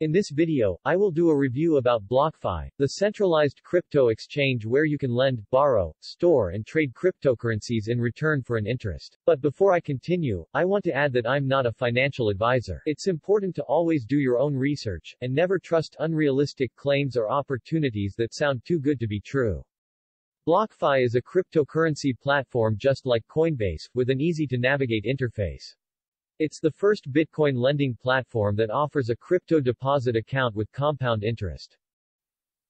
In this video, I will do a review about BlockFi, the centralized crypto exchange where you can lend, borrow, store and trade cryptocurrencies in return for an interest. But before I continue, I want to add that I'm not a financial advisor. It's important to always do your own research, and never trust unrealistic claims or opportunities that sound too good to be true. BlockFi is a cryptocurrency platform just like Coinbase, with an easy-to-navigate interface. It's the first Bitcoin lending platform that offers a crypto deposit account with compound interest.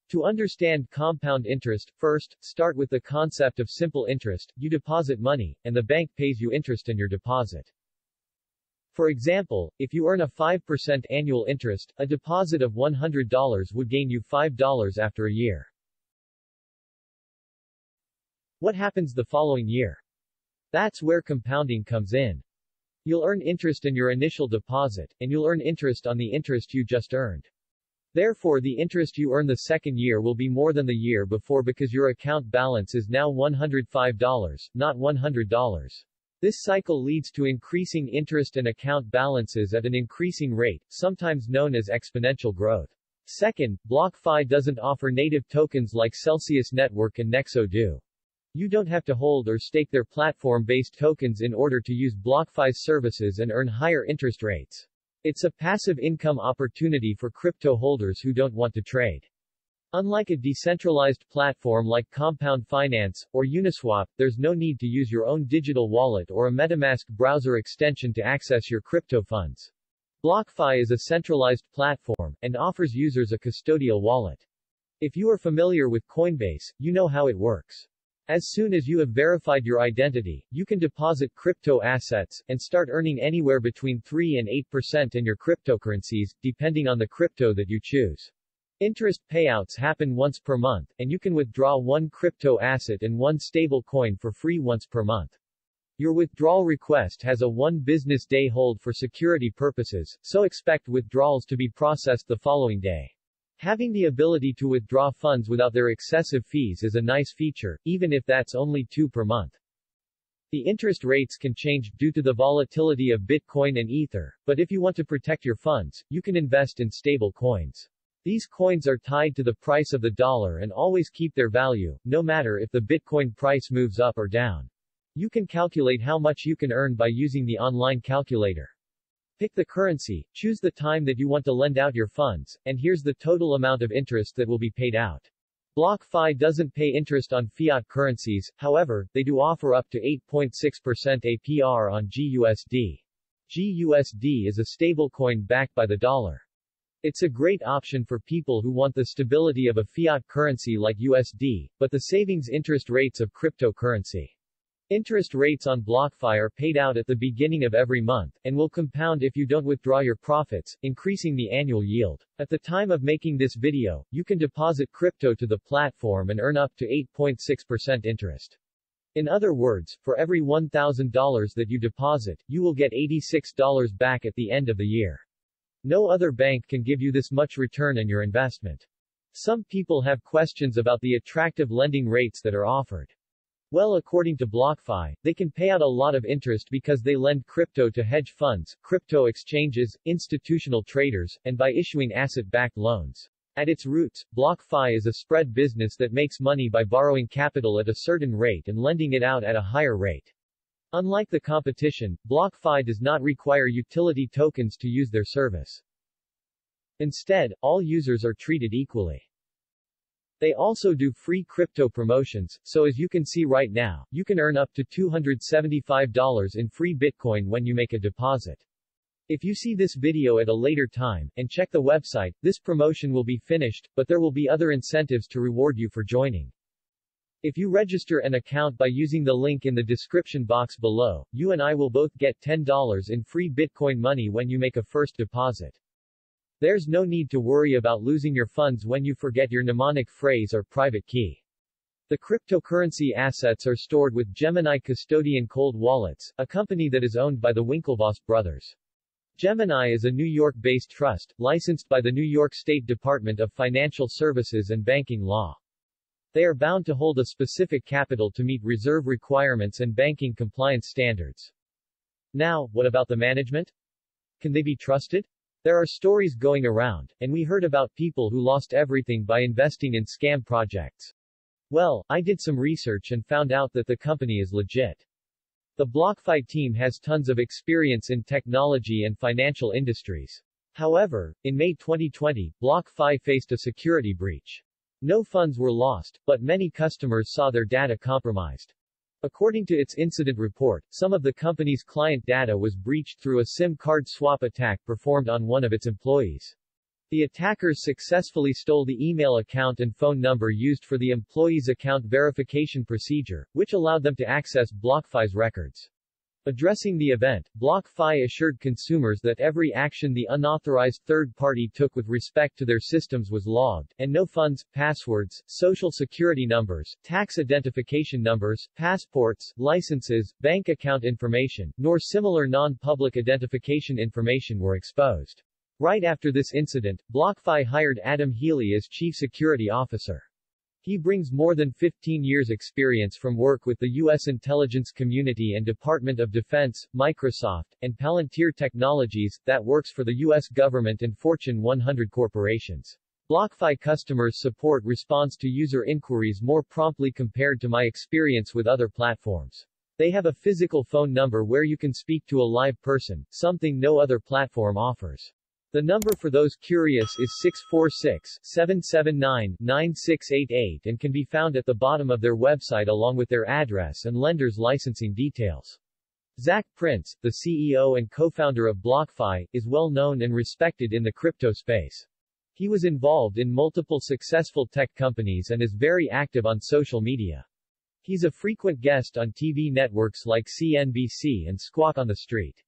To understand compound interest, first, start with the concept of simple interest. You deposit money, and the bank pays you interest on your deposit. For example, if you earn a 5% annual interest, a deposit of $100 would gain you $5 after a year. What happens the following year? That's where compounding comes in. You'll earn interest in your initial deposit, and you'll earn interest on the interest you just earned. Therefore the interest you earn the second year will be more than the year before because your account balance is now $105, not $100. This cycle leads to increasing interest and account balances at an increasing rate, sometimes known as exponential growth. Second, BlockFi doesn't offer native tokens like Celsius Network and Nexo do. You don't have to hold or stake their platform-based tokens in order to use BlockFi's services and earn higher interest rates. It's a passive income opportunity for crypto holders who don't want to trade. Unlike a decentralized platform like Compound Finance, or Uniswap, there's no need to use your own digital wallet or a MetaMask browser extension to access your crypto funds. BlockFi is a centralized platform, and offers users a custodial wallet. If you are familiar with Coinbase, you know how it works. As soon as you have verified your identity, you can deposit crypto assets, and start earning anywhere between 3 and 8% in your cryptocurrencies, depending on the crypto that you choose. Interest payouts happen once per month, and you can withdraw one crypto asset and one stable coin for free once per month. Your withdrawal request has a one business day hold for security purposes, so expect withdrawals to be processed the following day. Having the ability to withdraw funds without their excessive fees is a nice feature, even if that's only two per month. The interest rates can change due to the volatility of Bitcoin and Ether, but if you want to protect your funds, you can invest in stable coins. These coins are tied to the price of the dollar and always keep their value, no matter if the Bitcoin price moves up or down. You can calculate how much you can earn by using the online calculator. Pick the currency, choose the time that you want to lend out your funds, and here's the total amount of interest that will be paid out. BlockFi doesn't pay interest on fiat currencies, however, they do offer up to 8.6% APR on GUSD. GUSD is a stablecoin backed by the dollar. It's a great option for people who want the stability of a fiat currency like USD, but the savings interest rates of cryptocurrency. Interest rates on BlockFi are paid out at the beginning of every month, and will compound if you don't withdraw your profits, increasing the annual yield. At the time of making this video, you can deposit crypto to the platform and earn up to 8.6% interest. In other words, for every $1,000 that you deposit, you will get $86 back at the end of the year. No other bank can give you this much return on your investment. Some people have questions about the attractive lending rates that are offered. Well according to BlockFi, they can pay out a lot of interest because they lend crypto to hedge funds, crypto exchanges, institutional traders, and by issuing asset-backed loans. At its roots, BlockFi is a spread business that makes money by borrowing capital at a certain rate and lending it out at a higher rate. Unlike the competition, BlockFi does not require utility tokens to use their service. Instead, all users are treated equally. They also do free crypto promotions, so as you can see right now, you can earn up to $275 in free Bitcoin when you make a deposit. If you see this video at a later time, and check the website, this promotion will be finished, but there will be other incentives to reward you for joining. If you register an account by using the link in the description box below, you and I will both get $10 in free Bitcoin money when you make a first deposit. There's no need to worry about losing your funds when you forget your mnemonic phrase or private key. The cryptocurrency assets are stored with Gemini Custodian Cold Wallets, a company that is owned by the Winklevoss brothers. Gemini is a New York-based trust, licensed by the New York State Department of Financial Services and Banking Law. They are bound to hold a specific capital to meet reserve requirements and banking compliance standards. Now, what about the management? Can they be trusted? There are stories going around, and we heard about people who lost everything by investing in scam projects. Well, I did some research and found out that the company is legit. The BlockFi team has tons of experience in technology and financial industries. However, in May 2020, BlockFi faced a security breach. No funds were lost, but many customers saw their data compromised. According to its incident report, some of the company's client data was breached through a SIM card swap attack performed on one of its employees. The attackers successfully stole the email account and phone number used for the employee's account verification procedure, which allowed them to access BlockFi's records. Addressing the event, BlockFi assured consumers that every action the unauthorized third party took with respect to their systems was logged, and no funds, passwords, social security numbers, tax identification numbers, passports, licenses, bank account information, nor similar non-public identification information were exposed. Right after this incident, BlockFi hired Adam Healy as Chief Security Officer. He brings more than 15 years experience from work with the U.S. intelligence community and Department of Defense, Microsoft, and Palantir Technologies, that works for the U.S. government and Fortune 100 corporations. BlockFi customers support response to user inquiries more promptly compared to my experience with other platforms. They have a physical phone number where you can speak to a live person, something no other platform offers. The number for those curious is 646-779-9688 and can be found at the bottom of their website along with their address and lender's licensing details. Zac Prince, the CEO and co-founder of BlockFi, is well known and respected in the crypto space. He was involved in multiple successful tech companies and is very active on social media. He's a frequent guest on TV networks like CNBC and Squawk on the Street.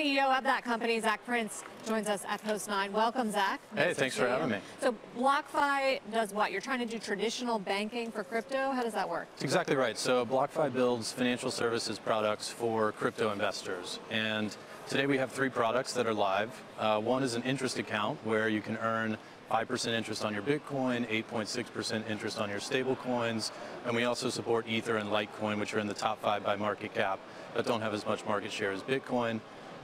CEO of that company, Zac Prince, joins us at Post 9. Welcome, Zac. Nice hey, thanks for having me. So BlockFi does what? You're trying to do traditional banking for crypto? How does that work? That's exactly right. So BlockFi builds financial services products for crypto investors. And today we have three products that are live. Uh, one is an interest account where you can earn 5% interest on your Bitcoin, 8.6% interest on your stable coins, and we also support Ether and Litecoin, which are in the top five by market cap, but don't have as much market share as Bitcoin.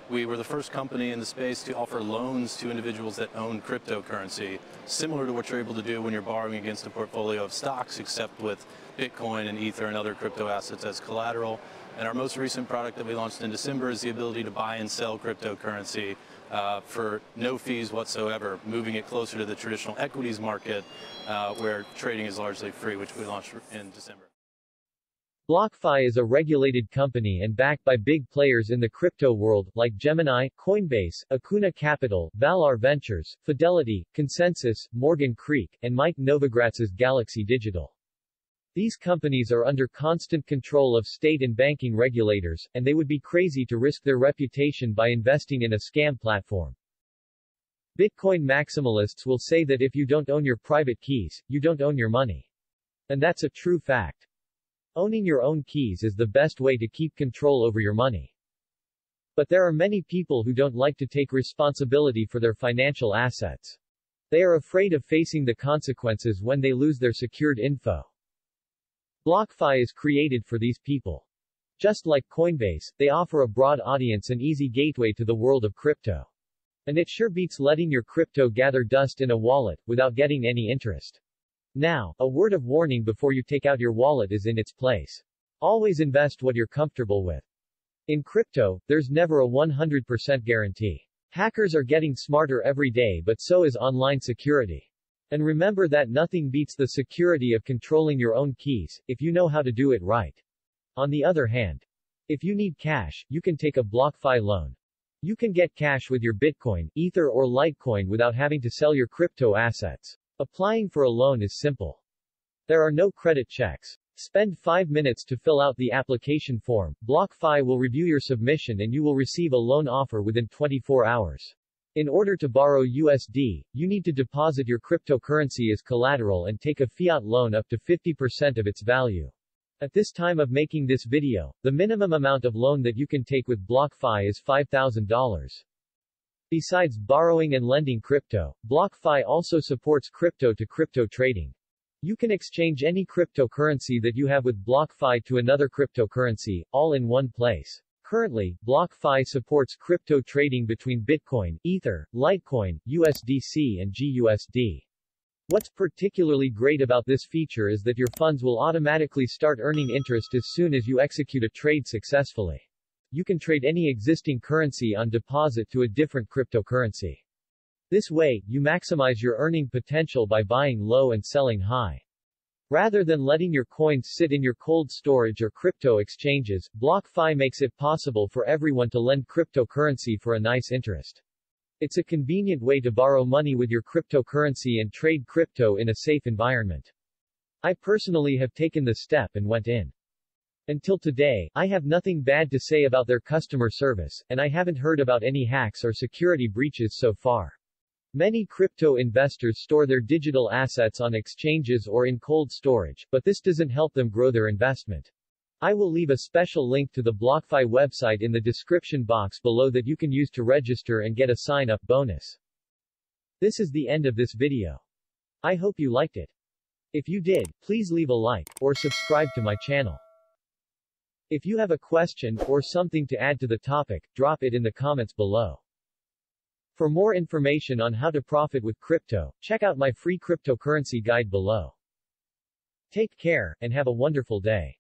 We were the first company in the space to offer loans to individuals that own cryptocurrency, similar to what you're able to do when you're borrowing against a portfolio of stocks, except with Bitcoin and Ether and other crypto assets as collateral. And our most recent product that we launched in December is the ability to buy and sell cryptocurrency uh, for no fees whatsoever, moving it closer to the traditional equities market uh, where trading is largely free, which we launched in December. BlockFi is a regulated company and backed by big players in the crypto world, like Gemini, Coinbase, Akuna Capital, Valar Ventures, Fidelity, Consensus, Morgan Creek, and Mike Novogratz's Galaxy Digital. These companies are under constant control of state and banking regulators, and they would be crazy to risk their reputation by investing in a scam platform. Bitcoin maximalists will say that if you don't own your private keys, you don't own your money. And that's a true fact. Owning your own keys is the best way to keep control over your money. But there are many people who don't like to take responsibility for their financial assets. They are afraid of facing the consequences when they lose their secured info. BlockFi is created for these people. Just like Coinbase, they offer a broad audience and easy gateway to the world of crypto. And it sure beats letting your crypto gather dust in a wallet, without getting any interest. Now, a word of warning before you take out your wallet is in its place. Always invest what you're comfortable with. In crypto, there's never a 100% guarantee. Hackers are getting smarter every day but so is online security. And remember that nothing beats the security of controlling your own keys, if you know how to do it right. On the other hand, if you need cash, you can take a BlockFi loan. You can get cash with your Bitcoin, Ether or Litecoin without having to sell your crypto assets. Applying for a loan is simple. There are no credit checks. Spend 5 minutes to fill out the application form. BlockFi will review your submission and you will receive a loan offer within 24 hours. In order to borrow USD, you need to deposit your cryptocurrency as collateral and take a fiat loan up to 50% of its value. At this time of making this video, the minimum amount of loan that you can take with BlockFi is $5,000. Besides borrowing and lending crypto, BlockFi also supports crypto-to-crypto trading. You can exchange any cryptocurrency that you have with BlockFi to another cryptocurrency, all in one place. Currently, BlockFi supports crypto trading between Bitcoin, Ether, Litecoin, USDC and GUSD. What's particularly great about this feature is that your funds will automatically start earning interest as soon as you execute a trade successfully. You can trade any existing currency on deposit to a different cryptocurrency. This way, you maximize your earning potential by buying low and selling high. Rather than letting your coins sit in your cold storage or crypto exchanges, BlockFi makes it possible for everyone to lend cryptocurrency for a nice interest. It's a convenient way to borrow money with your cryptocurrency and trade crypto in a safe environment. I personally have taken the step and went in. Until today, I have nothing bad to say about their customer service, and I haven't heard about any hacks or security breaches so far. Many crypto investors store their digital assets on exchanges or in cold storage, but this doesn't help them grow their investment. I will leave a special link to the BlockFi website in the description box below that you can use to register and get a sign-up bonus. This is the end of this video. I hope you liked it. If you did, please leave a like, or subscribe to my channel. If you have a question, or something to add to the topic, drop it in the comments below. For more information on how to profit with crypto, check out my free cryptocurrency guide below. Take care, and have a wonderful day.